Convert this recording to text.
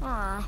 Aw,